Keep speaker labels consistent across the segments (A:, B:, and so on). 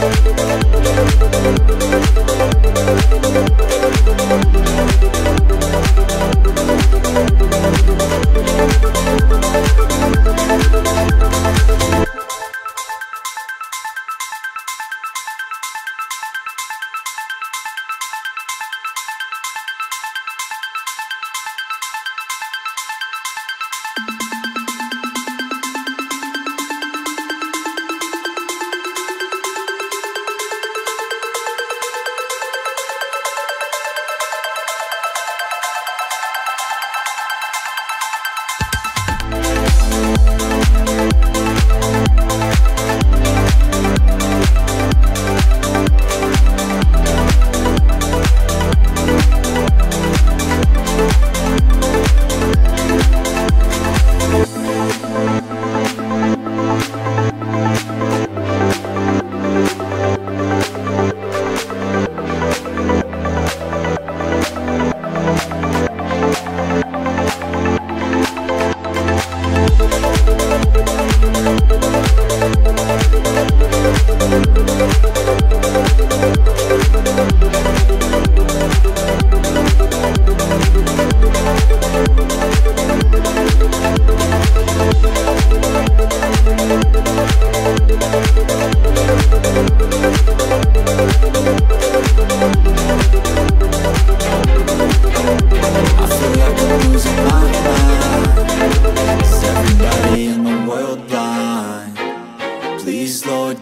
A: Thank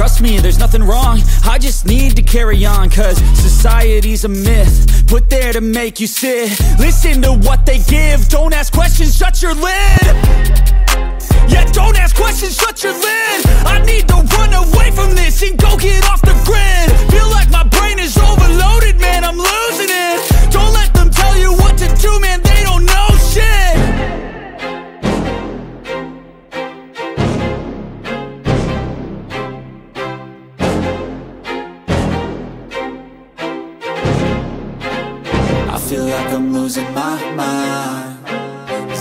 A: Trust me, there's nothing wrong. I just need to carry on Cause society's a myth Put there to make you sit. Listen to what they give. Don't ask questions, shut your lid. Yeah, don't ask questions, shut your lid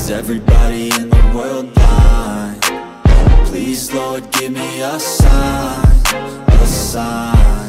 A: Is everybody in the world blind? Please, Lord, give me a sign, a sign